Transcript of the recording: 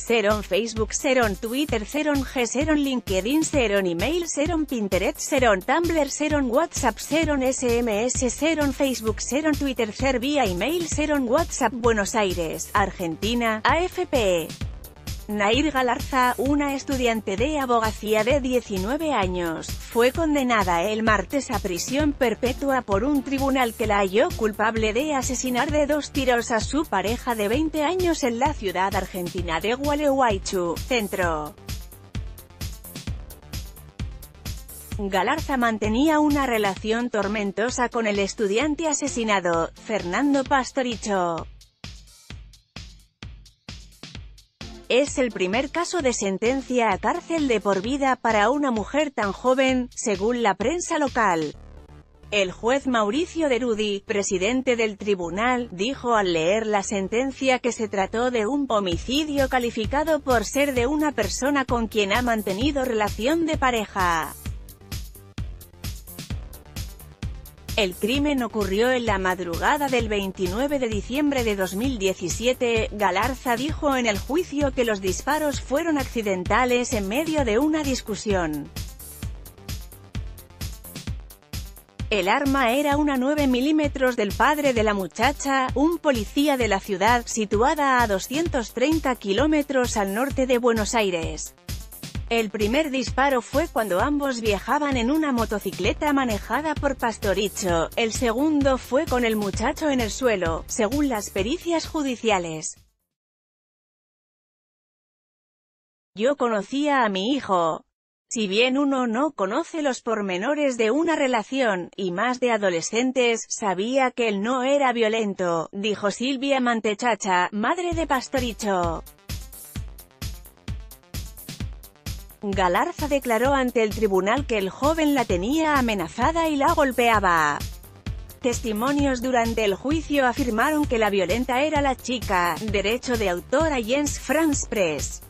Seron Facebook Seron Twitter Seron G Seron LinkedIn Seron Email Seron Pinterest Seron Tumblr Seron WhatsApp Seron SMS Seron Facebook Seron Twitter Ser vía email Seron WhatsApp Buenos Aires, Argentina, AFP Nair Galarza, una estudiante de abogacía de 19 años, fue condenada el martes a prisión perpetua por un tribunal que la halló culpable de asesinar de dos tiros a su pareja de 20 años en la ciudad argentina de Gualeguaychú, centro. Galarza mantenía una relación tormentosa con el estudiante asesinado, Fernando Pastoricho. Es el primer caso de sentencia a cárcel de por vida para una mujer tan joven, según la prensa local. El juez Mauricio Derudi, presidente del tribunal, dijo al leer la sentencia que se trató de un homicidio calificado por ser de una persona con quien ha mantenido relación de pareja. El crimen ocurrió en la madrugada del 29 de diciembre de 2017. Galarza dijo en el juicio que los disparos fueron accidentales en medio de una discusión. El arma era una 9 milímetros del padre de la muchacha, un policía de la ciudad, situada a 230 kilómetros al norte de Buenos Aires. El primer disparo fue cuando ambos viajaban en una motocicleta manejada por Pastoricho, el segundo fue con el muchacho en el suelo, según las pericias judiciales. Yo conocía a mi hijo. Si bien uno no conoce los pormenores de una relación, y más de adolescentes, sabía que él no era violento, dijo Silvia Mantechacha, madre de Pastoricho. Galarza declaró ante el tribunal que el joven la tenía amenazada y la golpeaba. Testimonios durante el juicio afirmaron que la violenta era la chica, derecho de autor a Jens Franz Press.